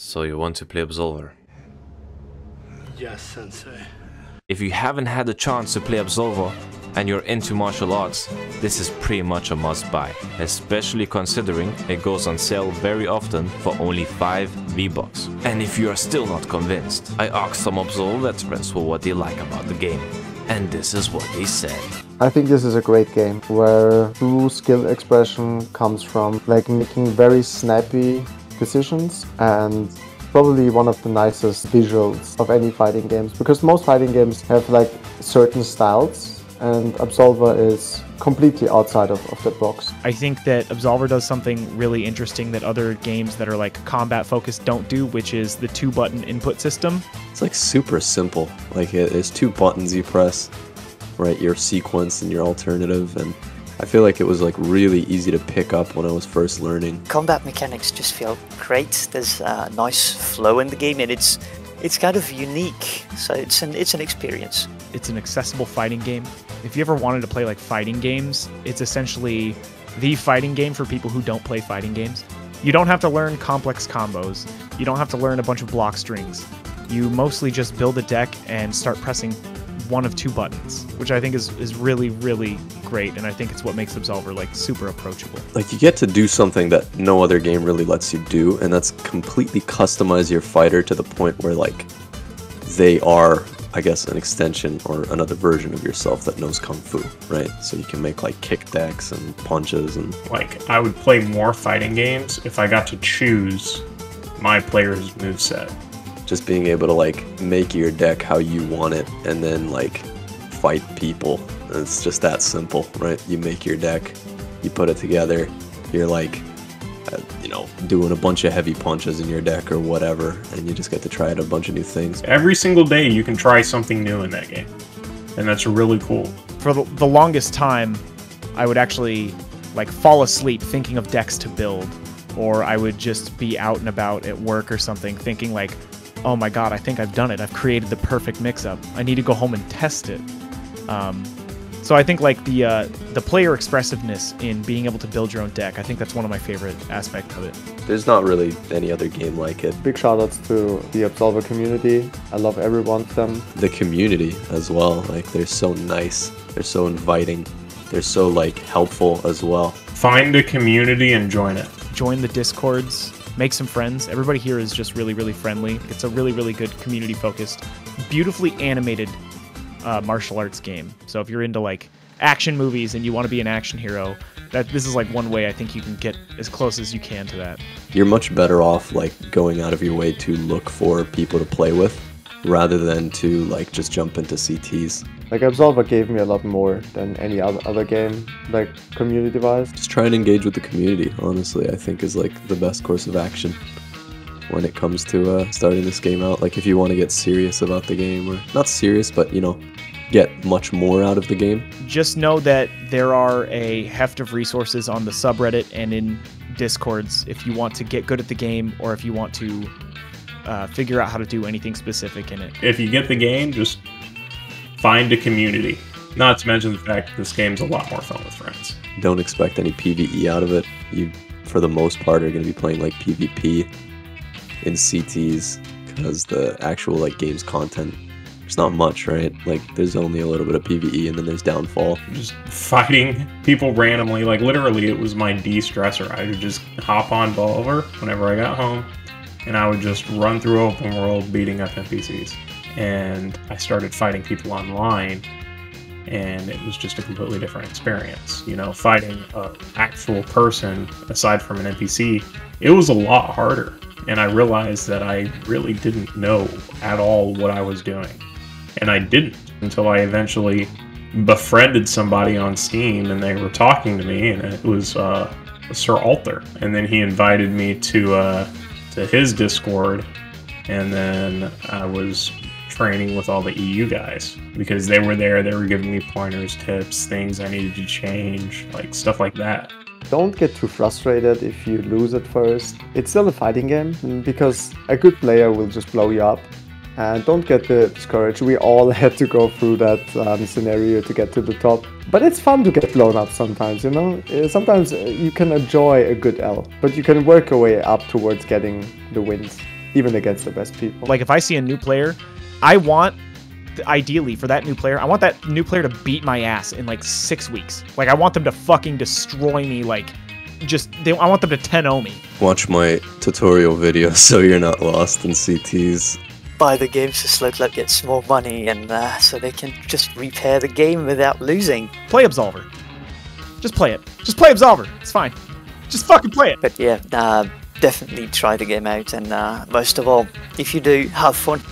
So you want to play Absolver? Yes, Sensei. If you haven't had the chance to play Absolver and you're into martial arts, this is pretty much a must buy, especially considering it goes on sale very often for only 5 V-Bucks. And if you are still not convinced, I asked some Absolver veterans for what they like about the game. And this is what they said. I think this is a great game where true skill expression comes from like making very snappy decisions and probably one of the nicest visuals of any fighting games because most fighting games have like certain styles and Absolver is completely outside of, of that box. I think that Absolver does something really interesting that other games that are like combat focused don't do, which is the two button input system. It's like super simple. Like it, it's two buttons you press, right? Your sequence and your alternative, and I feel like it was like really easy to pick up when I was first learning. Combat mechanics just feel great. There's a nice flow in the game, and it's it's kind of unique. So it's an it's an experience. It's an accessible fighting game. If you ever wanted to play like fighting games, it's essentially the fighting game for people who don't play fighting games. You don't have to learn complex combos. You don't have to learn a bunch of block strings. You mostly just build a deck and start pressing one of two buttons, which I think is, is really, really great. And I think it's what makes Absolver like super approachable. Like you get to do something that no other game really lets you do, and that's completely customize your fighter to the point where like they are I guess an extension or another version of yourself that knows kung fu, right? So you can make like kick decks and punches and like I would play more fighting games if I got to choose my player's moveset. Just being able to like make your deck how you want it and then like fight people. It's just that simple, right? You make your deck, you put it together, you're like uh, you know, doing a bunch of heavy punches in your deck or whatever, and you just get to try out a bunch of new things. Every single day, you can try something new in that game, and that's really cool. For the, the longest time, I would actually like fall asleep thinking of decks to build, or I would just be out and about at work or something thinking like, oh my god, I think I've done it. I've created the perfect mix-up. I need to go home and test it. Um, so I think like the uh, the player expressiveness in being able to build your own deck, I think that's one of my favorite aspects of it. There's not really any other game like it. Big shoutouts to the Absolver community. I love every one of them. The community as well. Like they're so nice. They're so inviting. They're so like helpful as well. Find a community and join it. Join the discords. Make some friends. Everybody here is just really, really friendly. It's a really, really good community focused, beautifully animated uh, martial arts game. So if you're into like action movies and you want to be an action hero, that this is like one way I think you can get as close as you can to that. You're much better off like going out of your way to look for people to play with rather than to like just jump into CTs. Like Absolver gave me a lot more than any other other game, like community wise. Just try and engage with the community, honestly, I think is like the best course of action when it comes to uh, starting this game out. Like if you want to get serious about the game, or not serious, but you know, get much more out of the game. Just know that there are a heft of resources on the subreddit and in discords if you want to get good at the game or if you want to uh, figure out how to do anything specific in it. If you get the game, just find a community. Not to mention the fact that this game's a lot more fun with friends. Don't expect any PvE out of it. You, for the most part, are going to be playing like PvP in CTs because the actual like game's content there's not much, right? Like there's only a little bit of PvE and then there's downfall. Just fighting people randomly, like literally it was my de-stressor. I would just hop on Absolver whenever I got home and I would just run through open world beating up NPCs. And I started fighting people online and it was just a completely different experience. You know, fighting an actual person aside from an NPC, it was a lot harder. And I realized that I really didn't know at all what I was doing and I didn't until I eventually befriended somebody on Steam and they were talking to me, and it was uh, Sir Alter, and then he invited me to uh, to his Discord, and then I was training with all the EU guys because they were there. They were giving me pointers, tips, things I needed to change, like stuff like that. Don't get too frustrated if you lose at first. It's still a fighting game because a good player will just blow you up and don't get discouraged. We all had to go through that um, scenario to get to the top. But it's fun to get blown up sometimes, you know? Uh, sometimes uh, you can enjoy a good L, but you can work your way up towards getting the wins. even against the best people. Like if I see a new player, I want ideally for that new player, I want that new player to beat my ass in like six weeks. Like I want them to fucking destroy me. Like just they, I want them to 10-0 me. Watch my tutorial video so you're not lost in CTs. Buy the game so SloClap gets more money and uh, so they can just repair the game without losing. Play Absolver. Just play it. Just play Absolver. It's fine. Just fucking play it. But yeah, uh, definitely try the game out and uh, most of all, if you do, have fun.